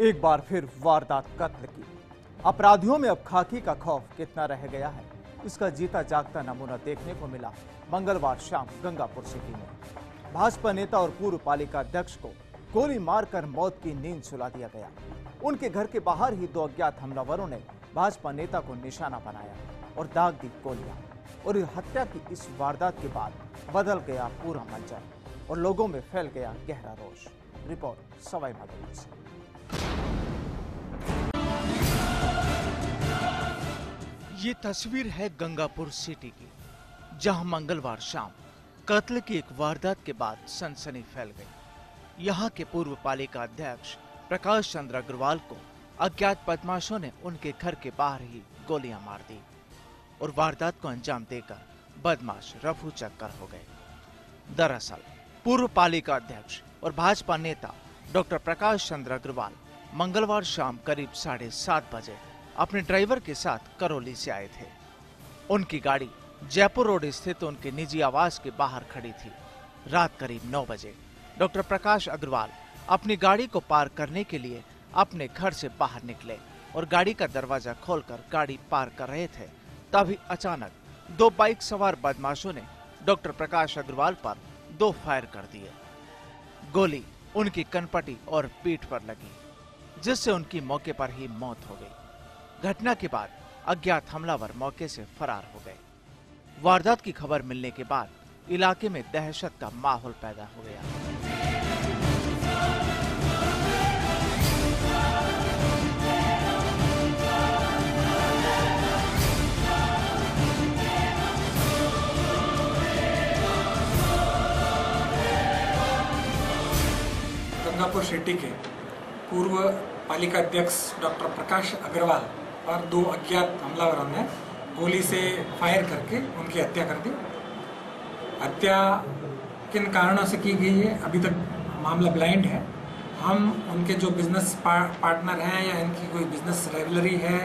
एक बार फिर वारदात कत्ल की। अपराधियों में अब खाकी का खौफ कितना रह गया है, इसका जीता जागता नमूना देखने को मिला मंगलवार शाम गंगापुर सिटी में। भाजपा नेता और पूर्व पालिका अध्यक्ष को गोली मारकर मौत की नींद सुला दिया गया। उनके घर के बाहर ही दो अज्ञात हमलावरों ने भाजपा नेता को निशाना बनाया और दाग दी गोलियाँ और हत्या की इस वारदात के बाद बदल गया पूरा मंजर और लोगों में फैल गया गहरा रोष। रिपोर्ट सवाई माधोपुर से। ये तस्वीर है गंगापुर सिटी की, जहाँ मंगलवार शाम कत्ल की एक वारदात के बाद सनसनी फैल गई। यहाँ के पूर्व पालिका अध्यक्ष प्रकाश चंद्र अग्रवाल को अज्ञात बदमाशों ने उनके घर के बाहर ही गोलियाँ मार दी और वारदात को अंजाम देकर बदमाश रफू चक्कर हो गए। दरअसल, पूर्व पालिका अध्यक्ष और भाजपा नेता डॉक्टर प्रकाश चंद्र अग्रवाल मंगलवार शाम करीब साढ़े सात बजे अपने ड्राइवर के साथ करौली से आए थे। उनकी गाड़ी जयपुर रोड स्थित उनके निजी आवास के बाहर खड़ी थी। रात करीब नौ बजे, डॉक्टर प्रकाश अग्रवाल अपनी गाड़ी को पार करने के लिए अपने घर से बाहर निकले और गाड़ी का दरवाज़ा खोलकर गाड़ी पार कर रहे थे। तभी अचानक दो बाइक सवार बदमाशों ने डॉक्टर प्रकाश अग्रवाल पर दो फायर कर दिए। गोली उनकी कनपटी और पीठ पर लगी, जिससे उनकी मौके पर ही मौत हो गई। घटना के बाद अज्ञात हमलावर मौके से फरार हो गए। वारदात की खबर मिलने के बाद इलाके में दहशत का माहौल पैदा हो गया। गंगापुर सिटी के पूर्व पालिका अध्यक्ष डॉक्टर प्रकाश अग्रवाल और दो अज्ञात हमलावरों ने गोली से फायर करके उनकी हत्या कर दी। हत्या किन कारणों से की गई है? अभी तक मामला ब्लाइंड है। हम उनके जो बिज़नेस पार्टनर हैं या इनकी कोई बिज़नेस रेगुलरी है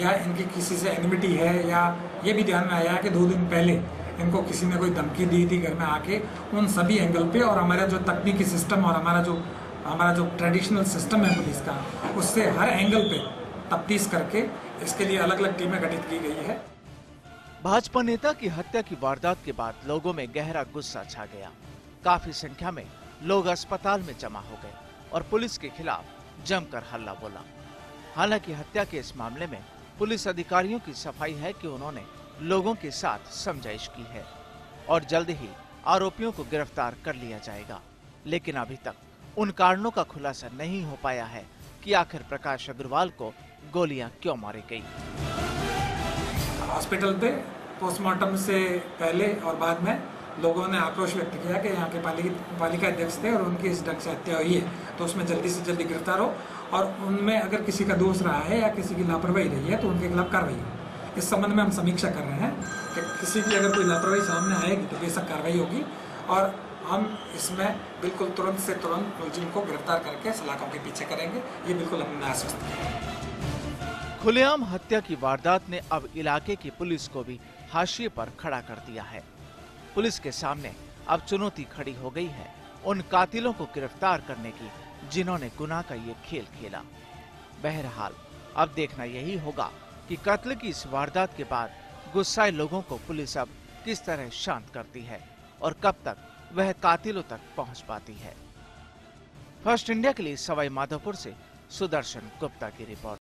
या इनकी किसी से एनिमिटी है या ये भी ध्यान में आया कि दो दिन पहले इनको किसी ने कोई धमकी दी थी घर में आके उन सभी एंगल पे और हमारा जो तकनीकी सिस्टम और हमारा जो हमारा जो ट्रेडिशनल सिस्टम है पुलिस का, उससे हर एंगल पे तफ्तीश करके इसके लिए अलग अलग टीमें गठित की गई है। भाजपा नेता की हत्या की वारदात के बाद लोगों में गहरा गुस्सा छा गया। काफ़ी संख्या में लोग अस्पताल में जमा हो गए और पुलिस के खिलाफ जमकर हल्ला बोला। हालाँकि हत्या के इस मामले में पुलिस अधिकारियों की सफ़ाई है कि उन्होंने लोगों के साथ समझाइश की है और जल्द ही आरोपियों को गिरफ़्तार कर लिया जाएगा। लेकिन अभी तक उन कारणों का खुलासा नहीं हो पाया है कि आखिर प्रकाश अग्रवाल को गोलियाँ क्यों मारी गई? हॉस्पिटल पे पोस्टमार्टम से पहले और बाद में लोगों ने आक्रोश व्यक्त किया कि यहाँ के पालिका अध्यक्ष थे और उनकी इस ढंग से हत्या हुई है। तो उसमें जल्दी से जल्दी गिरफ़्तार हो और उनमें अगर किसी का दोष रहा है या किसी की लापरवाही रही है तो उनके खिलाफ कार्रवाई हो। इस संबंध में हम समीक्षा कर रहे हैं कि किसी की अगर कोई लापरवाही सामने आएगी तो बेशक कार्रवाई होगी और हम इसमें बिल्कुल तुरंत से तुरंत मुलजिम को गिरफ़्तार करके सलाखों के पीछे करेंगे। ये बिल्कुल हमने आश्वस्त खुलेआम हत्या की वारदात ने अब इलाके की पुलिस को भी हाशिए पर खड़ा कर दिया है। पुलिस के सामने अब चुनौती खड़ी हो गई है उन कातिलों को गिरफ़्तार करने की जिन्होंने गुनाह का ये खेल खेला। बहरहाल, अब देखना यही होगा कि कत्ल की इस वारदात के बाद गुस्साए लोगों को पुलिस अब किस तरह शांत करती है और कब तक वह कातिलों तक पहुँच पाती है। फ़र्स्ट इंडिया के लिए सवाई माधोपुर से सुदर्शन गुप्ता की रिपोर्ट।